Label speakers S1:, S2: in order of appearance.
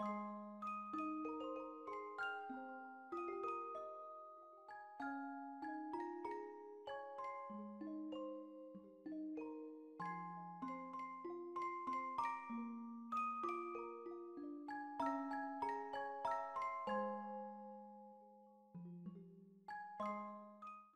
S1: you